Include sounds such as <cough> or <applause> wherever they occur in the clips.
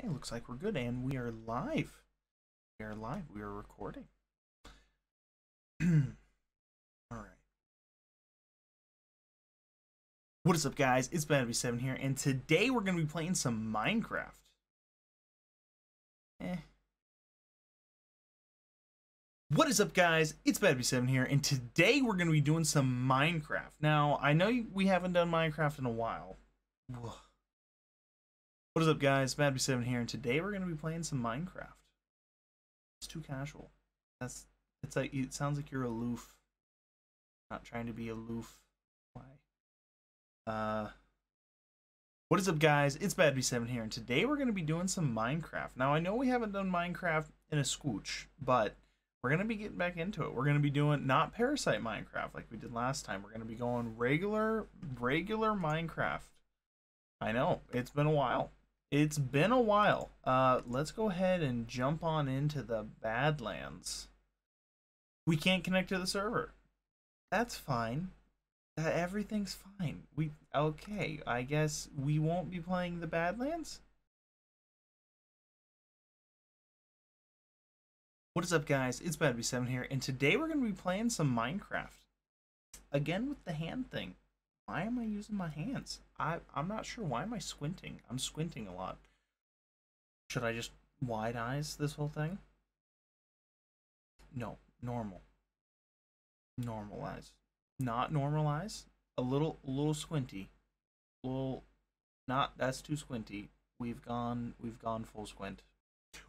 Okay, looks like we're good, and we are live. We are live. We are recording. <clears throat> All right. What is up, guys? It's BadB7 here, and today we're going to be playing some Minecraft. Eh. What is up, guys? It's BadB7 here, and today we're going to be doing some Minecraft. Now, I know we haven't done Minecraft in a while. Ugh. What is up, guys? BadB7 here, and today we're going to be playing some Minecraft. It's too casual. That's it's like it sounds like you're aloof. Not trying to be aloof. Why? Uh What is up guys? It's BadB7 here and today we're gonna be doing some Minecraft. Now I know we haven't done Minecraft in a scooch, but we're gonna be getting back into it. We're gonna be doing not parasite Minecraft like we did last time. We're gonna be going regular regular Minecraft. I know, it's been a while. It's been a while. Uh let's go ahead and jump on into the Badlands. We can't connect to the server. That's fine. Uh, everything's fine. We okay. I guess we won't be playing the Badlands. What is up, guys? It's BadB7 here, and today we're gonna be playing some Minecraft. Again with the hand thing. Why am I using my hands? I I'm not sure. Why am I squinting? I'm squinting a lot. Should I just wide eyes this whole thing? No, normal. Normalize. Not normalize. A little a little squinty. A little not that's too squinty. We've gone we've gone full squint.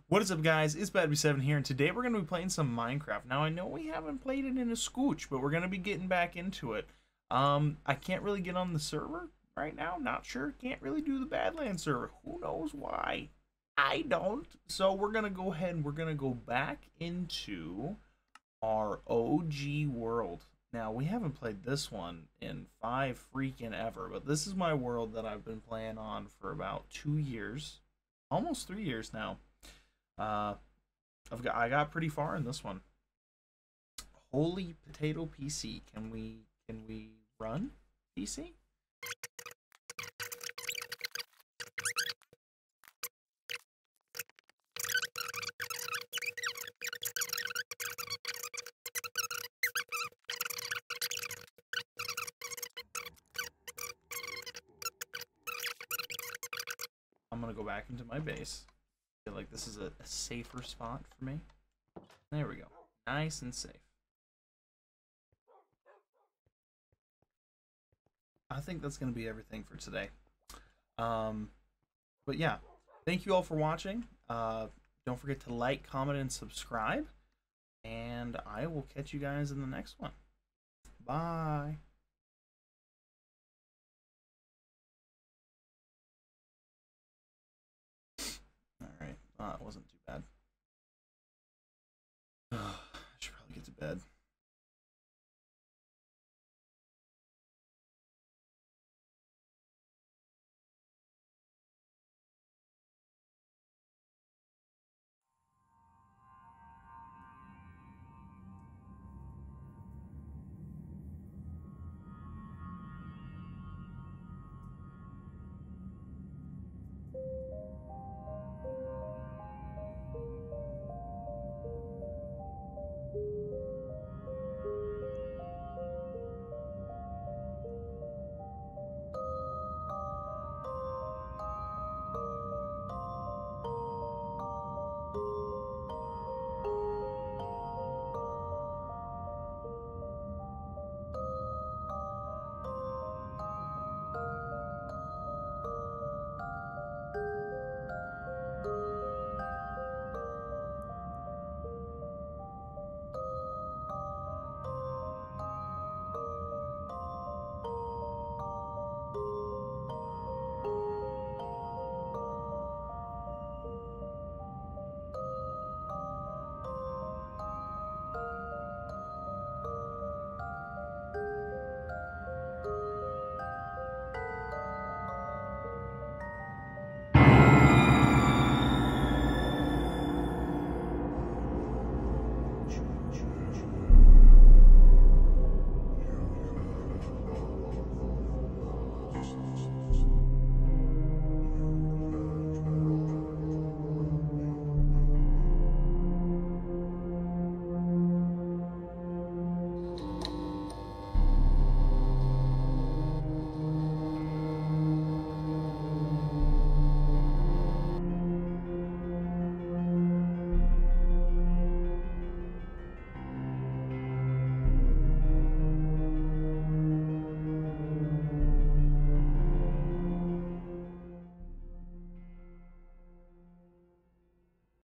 What is up guys? It's BadB7 here and today we're gonna be playing some Minecraft. Now I know we haven't played it in a scooch, but we're gonna be getting back into it. Um I can't really get on the server right now, not sure. Can't really do the Badlands server. Who knows why? I don't. So we're gonna go ahead and we're gonna go back into our OG world. Now, we haven't played this one in five freaking ever, but this is my world that I've been playing on for about two years, almost three years now. Uh, I've got I got pretty far in this one. Holy potato PC, can we can we run PC? I'm gonna go back into my base. I feel like this is a, a safer spot for me. There we go. Nice and safe. I think that's going to be everything for today. Um, but yeah, thank you all for watching. Uh, don't forget to like, comment, and subscribe. And I will catch you guys in the next one. Bye. Alright, uh, it wasn't too bad. <sighs> I should probably get to bed.